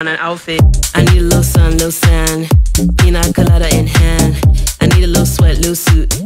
on an outfit. I need a little sun, little sand. Pina colada in hand. I need a little sweat, little suit.